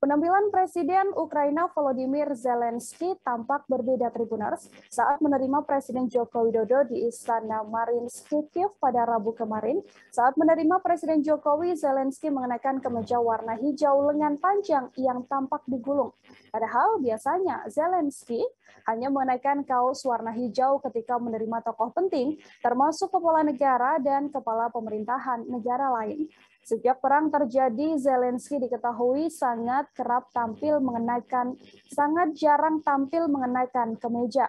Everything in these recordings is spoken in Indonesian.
Penampilan Presiden Ukraina Volodymyr Zelensky tampak berbeda Tribuners saat menerima Presiden Joko Widodo di Istana Mariinsky Kiev pada Rabu kemarin. Saat menerima Presiden Jokowi, Zelensky mengenakan kemeja warna hijau lengan panjang yang tampak digulung. Padahal biasanya Zelensky hanya mengenakan kaos warna hijau ketika menerima tokoh penting, termasuk kepala negara dan kepala pemerintahan negara lain. Sejak perang terjadi, Zelensky diketahui sangat kerap tampil mengenakan, sangat jarang tampil mengenakan kemeja.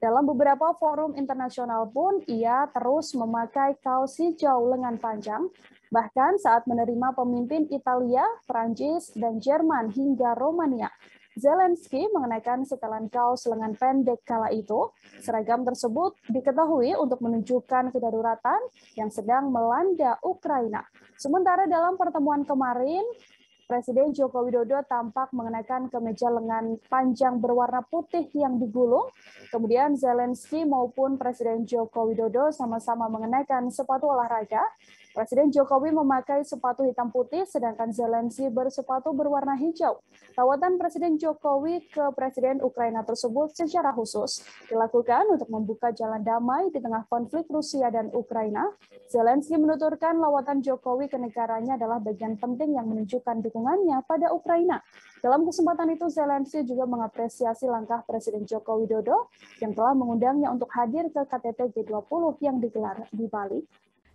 Dalam beberapa forum internasional pun, ia terus memakai kaos hijau lengan panjang, bahkan saat menerima pemimpin Italia, Prancis, dan Jerman hingga Romania. Zelensky mengenakan setelan kaos lengan pendek kala itu. Seragam tersebut diketahui untuk menunjukkan kedaruratan yang sedang melanda Ukraina. Sementara dalam pertemuan kemarin, Presiden Joko Widodo tampak mengenakan kemeja lengan panjang berwarna putih yang digulung. Kemudian Zelensky maupun Presiden Joko Widodo sama-sama mengenakan sepatu olahraga Presiden Jokowi memakai sepatu hitam putih, sedangkan Zelensky bersepatu berwarna hijau. Lawatan Presiden Jokowi ke Presiden Ukraina tersebut secara khusus dilakukan untuk membuka jalan damai di tengah konflik Rusia dan Ukraina. Zelensky menuturkan lawatan Jokowi ke negaranya adalah bagian penting yang menunjukkan dukungannya pada Ukraina. Dalam kesempatan itu, Zelensky juga mengapresiasi langkah Presiden Joko Widodo yang telah mengundangnya untuk hadir ke KTT G20 yang digelar di Bali.